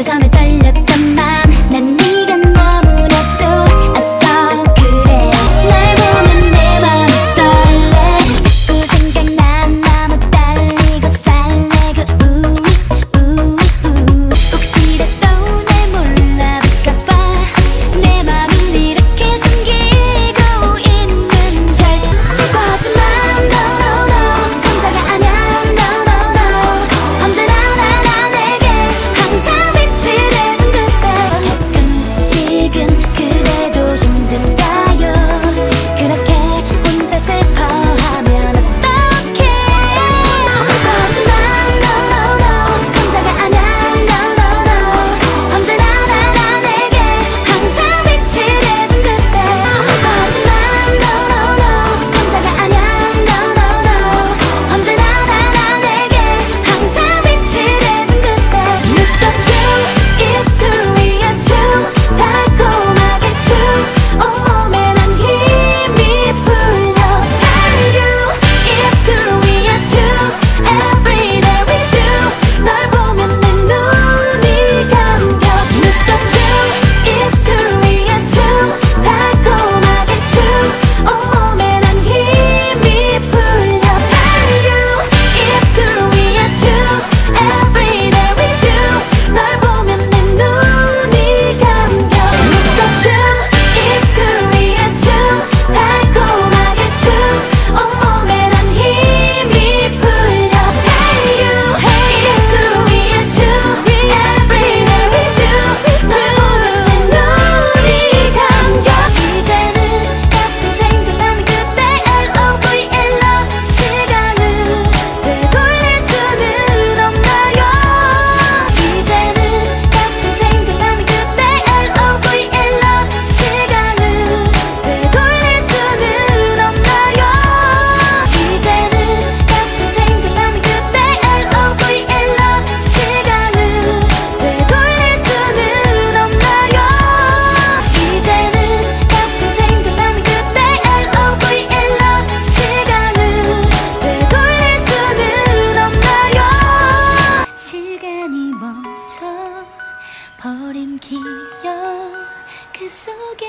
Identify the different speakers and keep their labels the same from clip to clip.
Speaker 1: 그 잠에 달렸다 버린 기억 그 속에.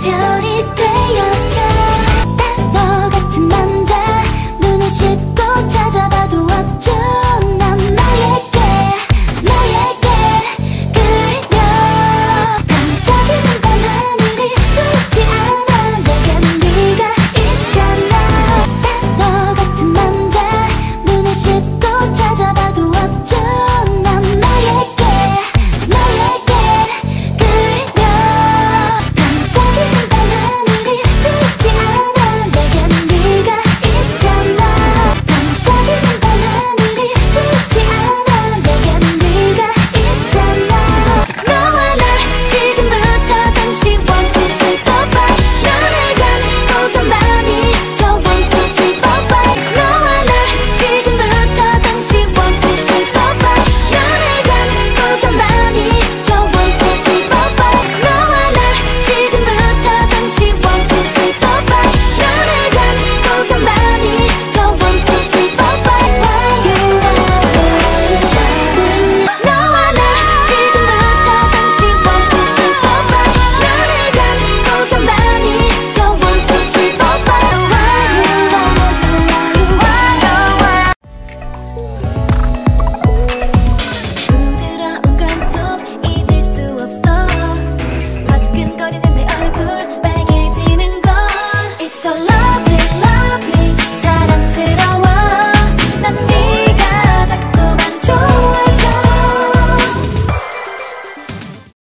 Speaker 1: 片